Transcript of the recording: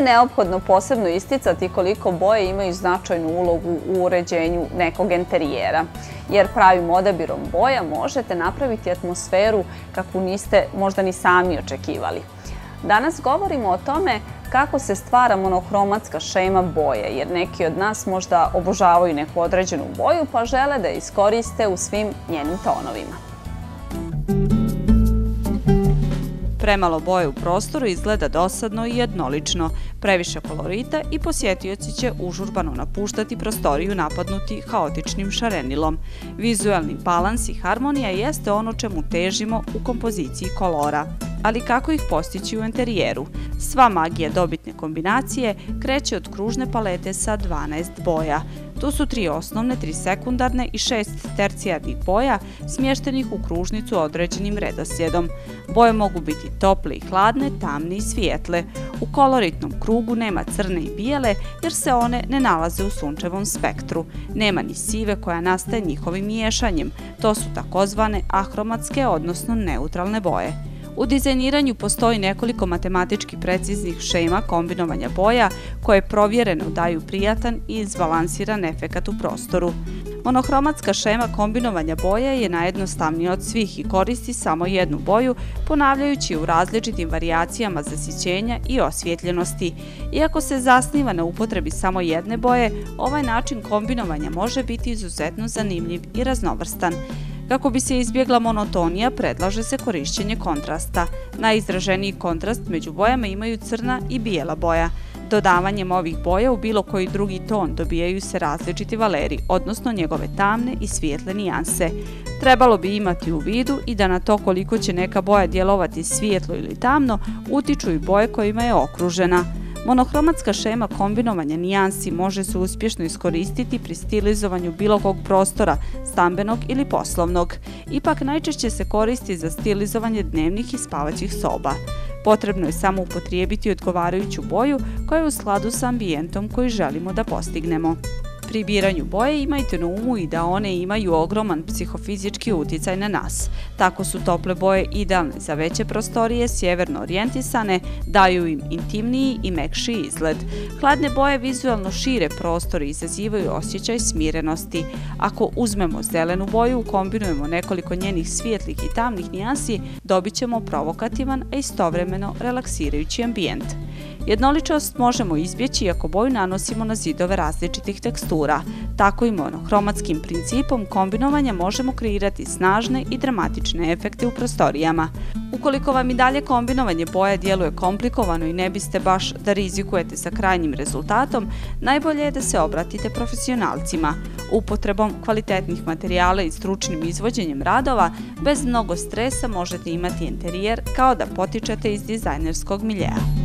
Nije neophodno posebno isticati koliko boje imaju značajnu ulogu u uređenju nekog interijera, jer pravim odabirom boja možete napraviti atmosferu kakvu niste možda ni sami očekivali. Danas govorimo o tome kako se stvara monohromatska šema boje, jer neki od nas možda obožavaju neku određenu boju pa žele da je iskoriste u svim njenim tonovima. Premalo boje u prostoru izgleda dosadno i jednolično. Previše kolorita i posjetioci će užurbano napuštati prostoriju napadnuti haotičnim šarenilom. Vizualni balans i harmonija jeste ono čemu težimo u kompoziciji kolora. Ali kako ih postići u interijeru? Sva magija dobitne kombinacije kreće od kružne palete sa 12 boja. To su tri osnovne, tri sekundarne i šest tercijarnih boja smještenih u kružnicu određenim redoslijedom. Boje mogu biti tople i hladne, tamne i svijetle. U koloritnom krugu nema crne i bijele jer se one ne nalaze u sunčevom spektru. Nema ni sive koja nastaje njihovim miješanjem. To su takozvane ahromatske, odnosno neutralne boje. U dizajniranju postoji nekoliko matematički preciznih šema kombinovanja boja koje provjereno daju prijatan i izbalansiran efekat u prostoru. Monohromatska šema kombinovanja boja je najjednostavnija od svih i koristi samo jednu boju, ponavljajući u različitim variacijama zasićenja i osvjetljenosti. Iako se zasniva na upotrebi samo jedne boje, ovaj način kombinovanja može biti izuzetno zanimljiv i raznovrstan. Kako bi se izbjegla monotonija, predlaže se korišćenje kontrasta. Najizraženiji kontrast među bojama imaju crna i bijela boja. Dodavanjem ovih boja u bilo koji drugi ton dobijaju se različiti valeri, odnosno njegove tamne i svijetle nijanse. Trebalo bi imati u vidu i da na to koliko će neka boja djelovati svijetlo ili tamno, utiču i boje kojima je okružena. Monohromatska šema kombinovanja nijansi može se uspješno iskoristiti pri stilizovanju bilo kog prostora, stambenog ili poslovnog. Ipak najčešće se koristi za stilizovanje dnevnih i spavaćih soba. Potrebno je samo upotrijebiti odgovarajuću boju koja je u skladu sa ambijentom koji želimo da postignemo. Pri biranju boje imajte na umu i da one imaju ogroman psihofizički uticaj na nas. Tako su tople boje idealne za veće prostorije, sjeverno orijentisane, daju im intimniji i mekši izgled. Hladne boje vizualno šire prostor i izazivaju osjećaj smirenosti. Ako uzmemo zelenu boju, kombinujemo nekoliko njenih svijetlih i tamnih nijansi, dobit ćemo provokativan, a istovremeno relaksirajući ambijent. Jednoličnost možemo izbjeći ako boju nanosimo na zidove različitih tekstura. Tako i monohromatskim principom kombinovanja možemo kreirati snažne i dramatične efekte u prostorijama. Ukoliko vam i dalje kombinovanje boja djeluje komplikovano i ne biste baš da rizikujete sa krajnjim rezultatom, najbolje je da se obratite profesionalcima. Upotrebom kvalitetnih materijala i stručnim izvođenjem radova, bez mnogo stresa možete imati interijer kao da potičete iz dizajnerskog miljeja.